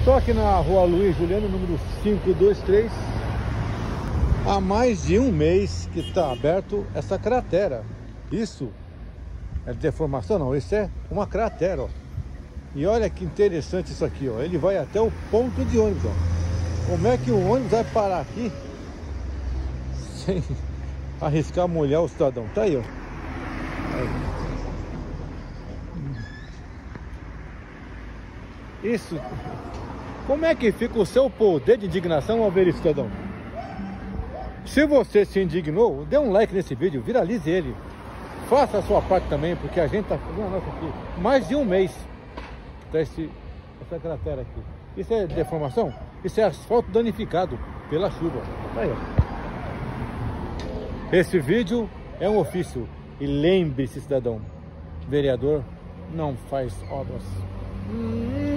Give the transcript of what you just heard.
Estou aqui na rua Luiz Juliano, número 523. Há mais de um mês que está aberto essa cratera. Isso é deformação? Não, isso é uma cratera. Ó. E olha que interessante isso aqui. Ó. Ele vai até o ponto de ônibus. Ó. Como é que o ônibus vai parar aqui sem arriscar molhar o cidadão? Tá aí, ó. Aí. Isso. Como é que fica o seu poder de indignação ao ver isso, cidadão? Se você se indignou, dê um like nesse vídeo, viralize ele. Faça a sua parte também, porque a gente está fazendo nossa aqui mais de um mês para esse, essa cratera aqui. Isso é deformação? Isso é asfalto danificado pela chuva. Tá aí. Esse vídeo é um ofício. E lembre-se, cidadão, vereador não faz obras. Hum.